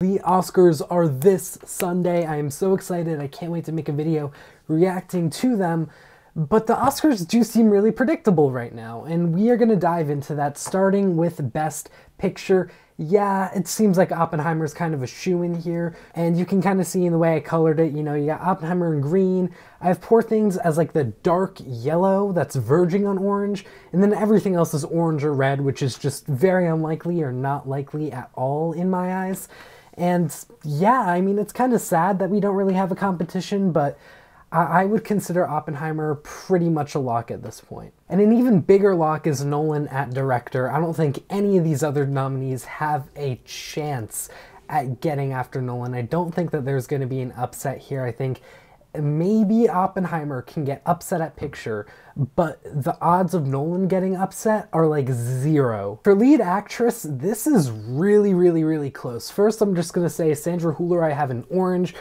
The Oscars are this Sunday. I am so excited. I can't wait to make a video reacting to them. But the Oscars do seem really predictable right now, and we are going to dive into that starting with Best Picture. Yeah, it seems like Oppenheimer's kind of a shoe in here, and you can kind of see in the way I colored it, you know, you got Oppenheimer in green. I have Poor Things as like the dark yellow that's verging on orange, and then everything else is orange or red, which is just very unlikely or not likely at all in my eyes. And yeah, I mean, it's kind of sad that we don't really have a competition, but I, I would consider Oppenheimer pretty much a lock at this point. And an even bigger lock is Nolan at director. I don't think any of these other nominees have a chance at getting after Nolan. I don't think that there's going to be an upset here. I think maybe Oppenheimer can get upset at picture, but the odds of Nolan getting upset are like zero. For lead actress, this is really, really, really close. First, I'm just gonna say Sandra Hüller, I have an orange.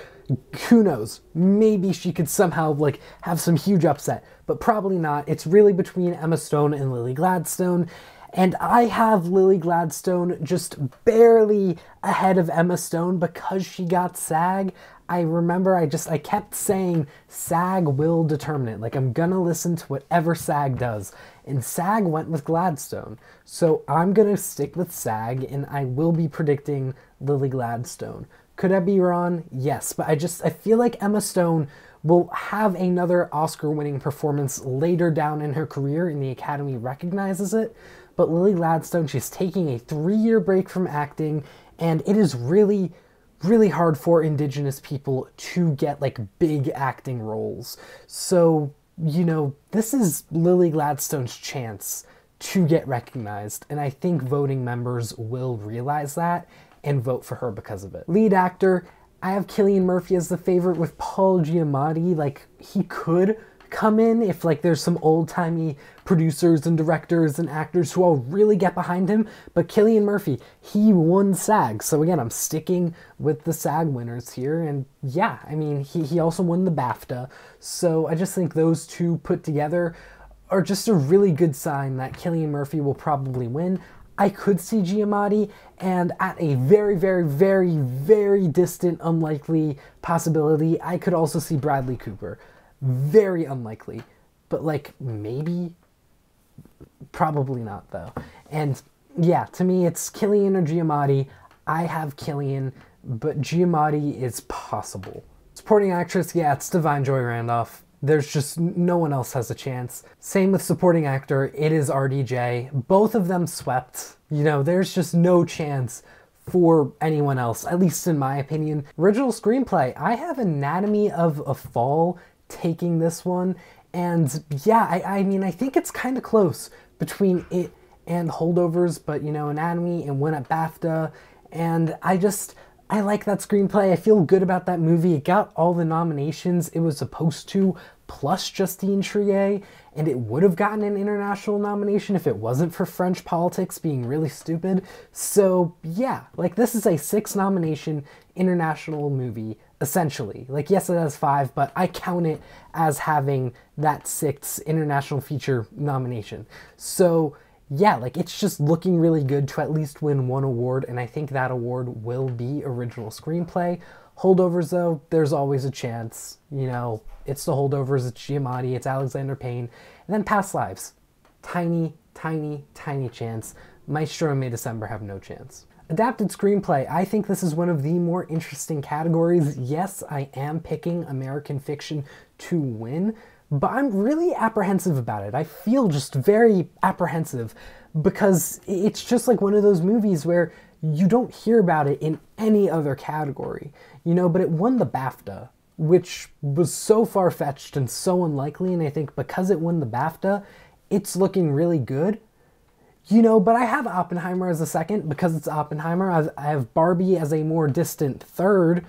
Who knows? Maybe she could somehow like have some huge upset, but probably not. It's really between Emma Stone and Lily Gladstone. And I have Lily Gladstone just barely ahead of Emma Stone because she got SAG. I remember I just I kept saying SAG will determine it. Like I'm gonna listen to whatever SAG does. And SAG went with Gladstone. So I'm gonna stick with SAG and I will be predicting Lily Gladstone. Could I be wrong? Yes, but I just I feel like Emma Stone will have another Oscar winning performance later down in her career and the Academy recognizes it. But Lily Gladstone, she's taking a three year break from acting, and it is really really hard for indigenous people to get like big acting roles. So, you know, this is Lily Gladstone's chance to get recognized, and I think voting members will realize that and vote for her because of it. Lead actor, I have Cillian Murphy as the favorite with Paul Giamatti. Like, he could come in if like there's some old-timey producers and directors and actors who all really get behind him but Cillian Murphy he won SAG. So again I'm sticking with the SAG winners here and yeah I mean he, he also won the BAFTA. So I just think those two put together are just a really good sign that Cillian Murphy will probably win. I could see Giamatti, and at a very, very, very, very distant, unlikely possibility, I could also see Bradley Cooper. Very unlikely, but like maybe, probably not though. And yeah, to me, it's Cillian or Giamatti. I have Cillian, but Giamatti is possible. Supporting actress, yeah, it's Da'Vine Joy Randolph. There's just no one else has a chance. Same with supporting actor, it is RDJ. Both of them swept. You know, there's just no chance for anyone else, at least in my opinion. Original screenplay, I have Anatomy of a Fall taking this one. And yeah, I, I mean, I think it's kind of close between it and Holdovers, but you know, Anatomy and win at BAFTA. And I just, I like that screenplay. I feel good about that movie. It got all the nominations it was supposed to, plus Justine Triet, and it would have gotten an international nomination if it wasn't for French politics being really stupid. So, yeah, like this is a six nomination international movie essentially. Like, yes, it has five, but I count it as having that sixth international feature nomination. So, yeah, like it's just looking really good to at least win one award, and I think that award will be original screenplay. Holdovers, though, there's always a chance. You know, it's the holdovers, it's Giamatti, it's Alexander Payne. And then Past Lives. Tiny, tiny, tiny chance. Maestro and May December have no chance. Adapted screenplay. I think this is one of the more interesting categories. Yes, I am picking American fiction to win, but I'm really apprehensive about it. I feel just very apprehensive because it's just like one of those movies where you don't hear about it in any other category, you know, but it won the BAFTA, which was so far fetched and so unlikely. And I think because it won the BAFTA, it's looking really good. You know, but I have Oppenheimer as a second because it's Oppenheimer. I have Barbie as a more distant third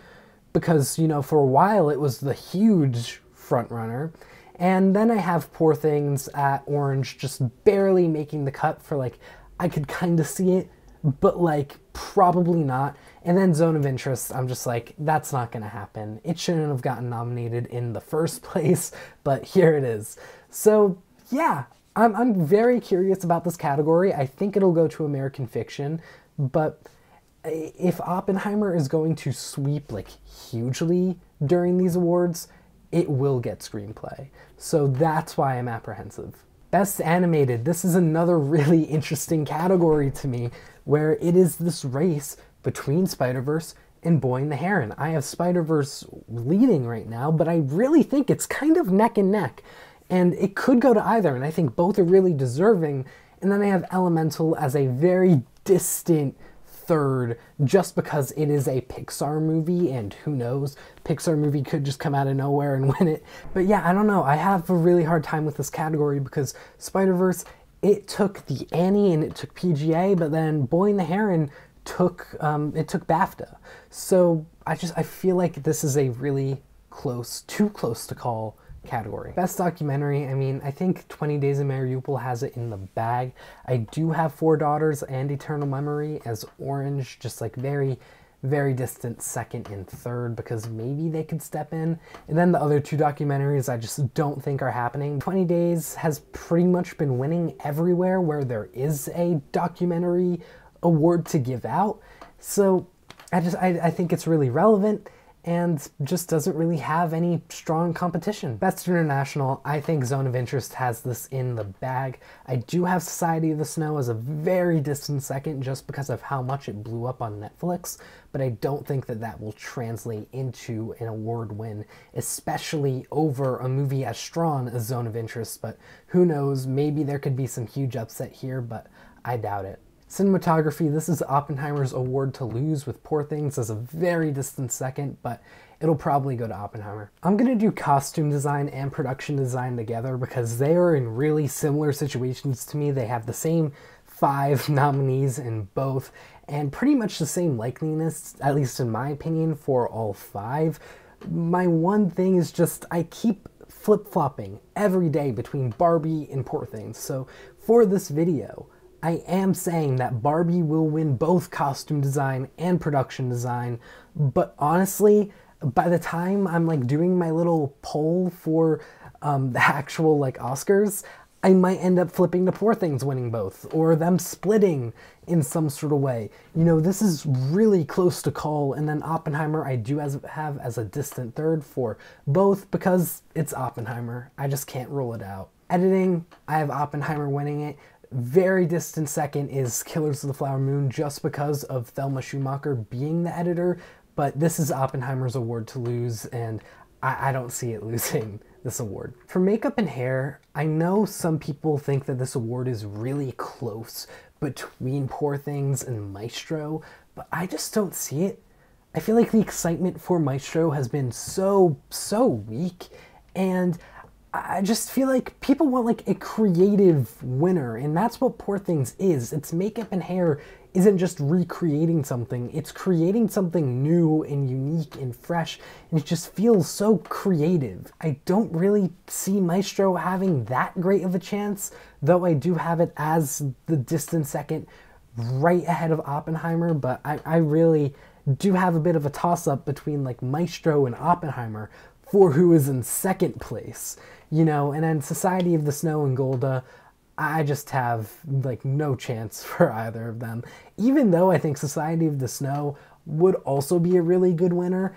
because, you know, for a while it was the huge front runner. And then I have Poor Things at Orange just barely making the cut for like, I could kind of see it, but like probably not. And then Zone of Interest, I'm just like, that's not gonna happen. It shouldn't have gotten nominated in the first place, but here it is. So yeah, I'm, I'm very curious about this category. I think it'll go to American fiction, but if Oppenheimer is going to sweep like hugely during these awards, it will get screenplay. So that's why I'm apprehensive. Best animated, this is another really interesting category to me where it is this race between Spider Verse and Boy and the Heron. I have Spider Verse leading right now, but I really think it's kind of neck and neck. And it could go to either, and I think both are really deserving. And then I have Elemental as a very distant third just because it is a Pixar movie and who knows, Pixar movie could just come out of nowhere and win it. But yeah, I don't know. I have a really hard time with this category because Spider-Verse, it took the Annie and it took PGA, but then Boy and the Heron took um, it took BAFTA. So I just I feel like this is a really close, too close to call category. Best documentary, I mean, I think 20 Days in Mariupol has it in the bag. I do have Four Daughters and Eternal Memory as orange, just like very, very distant second and third because maybe they could step in. And then the other two documentaries I just don't think are happening. 20 Days has pretty much been winning everywhere where there is a documentary award to give out. So I just, I, I think it's really relevant and just doesn't really have any strong competition. Best International, I think Zone of Interest has this in the bag. I do have Society of the Snow as a very distant second just because of how much it blew up on Netflix, but I don't think that that will translate into an award win, especially over a movie as strong as Zone of Interest, but who knows, maybe there could be some huge upset here, but I doubt it. Cinematography, this is Oppenheimer's award to lose with Poor Things as a very distant second, but it'll probably go to Oppenheimer. I'm gonna do costume design and production design together because they are in really similar situations to me. They have the same five nominees in both and pretty much the same likeliness, at least in my opinion, for all five. My one thing is just I keep flip-flopping every day between Barbie and Poor Things. So for this video, I am saying that Barbie will win both costume design and production design, but honestly, by the time I'm like doing my little poll for um, the actual like Oscars, I might end up flipping to Poor Things winning both, or them splitting in some sort of way. You know, this is really close to call, and then Oppenheimer I do as, have as a distant third for both because it's Oppenheimer. I just can't rule it out. Editing, I have Oppenheimer winning it. Very distant second is Killers of the Flower Moon just because of Thelma Schoonmaker being the editor, but this is Oppenheimer's award to lose, and I, I don't see it losing this award. For makeup and hair, I know some people think that this award is really close between Poor Things and Maestro, but I just don't see it. I feel like the excitement for Maestro has been so, so weak, and I just feel like people want like a creative winner, and that's what Poor Things is. It's makeup and hair isn't just recreating something, it's creating something new and unique and fresh, and it just feels so creative. I don't really see Maestro having that great of a chance, though I do have it as the distant second right ahead of Oppenheimer, but I, I really do have a bit of a toss up between like Maestro and Oppenheimer for who is in second place you know, and then Society of the Snow and Golda, I just have like no chance for either of them. Even though I think Society of the Snow would also be a really good winner,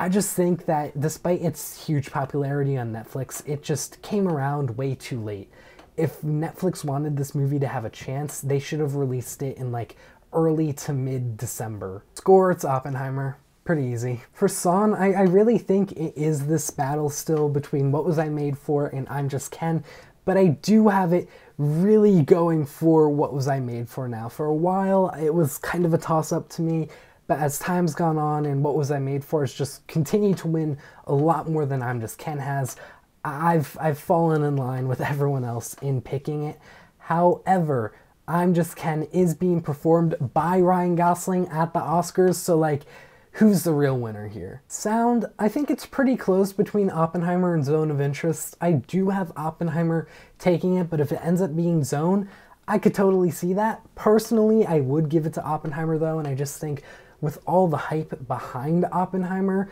I just think that despite its huge popularity on Netflix, it just came around way too late. If Netflix wanted this movie to have a chance, they should have released it in like early to mid December. Score, it's Oppenheimer pretty easy. For Son, I, I really think it is this battle still between What Was I Made For and I'm Just Ken, but I do have it really going for What Was I Made For now. For a while, it was kind of a toss-up to me, but as time's gone on and What Was I Made For has just continued to win a lot more than I'm Just Ken has, I've, I've fallen in line with everyone else in picking it. However, I'm Just Ken is being performed by Ryan Gosling at the Oscars, so like who's the real winner here? Sound, I think it's pretty close between Oppenheimer and Zone of Interest. I do have Oppenheimer taking it, but if it ends up being Zone, I could totally see that. Personally, I would give it to Oppenheimer though, and I just think with all the hype behind Oppenheimer,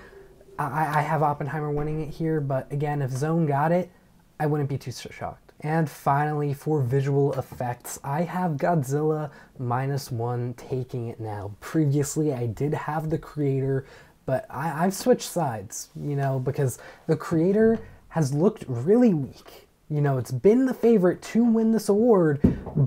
I, I have Oppenheimer winning it here, but again, if Zone got it, I wouldn't be too shocked. And finally, for visual effects, I have Godzilla minus one taking it now. Previously, I did have the creator, but I, have switched sides, you know, because the creator has looked really weak. You know, it's been the favorite to win this award,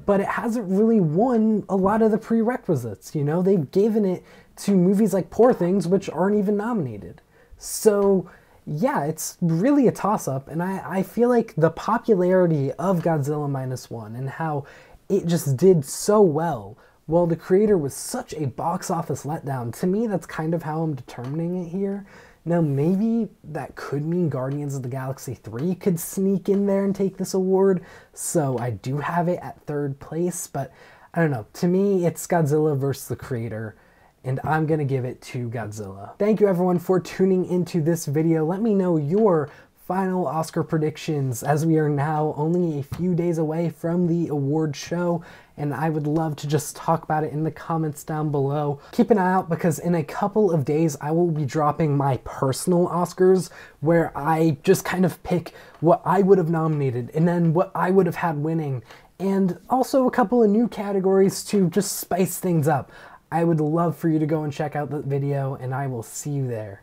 but it hasn't really won a lot of the prerequisites. You know, they've given it to movies like Poor Things, which aren't even nominated. So, yeah, it's really a toss up, and I, I feel like the popularity of Godzilla Minus One and how it just did so well, while the creator was such a box office letdown, to me, that's kind of how I'm determining it here. Now, maybe that could mean Guardians of the Galaxy 3 could sneak in there and take this award, so I do have it at third place, but I don't know. To me, it's Godzilla versus the creator and I'm gonna give it to Godzilla. Thank you everyone for tuning into this video. Let me know your final Oscar predictions as we are now only a few days away from the award show and I would love to just talk about it in the comments down below. Keep an eye out because in a couple of days I will be dropping my personal Oscars where I just kind of pick what I would have nominated and then what I would have had winning and also a couple of new categories to just spice things up. I would love for you to go and check out the video, and I will see you there.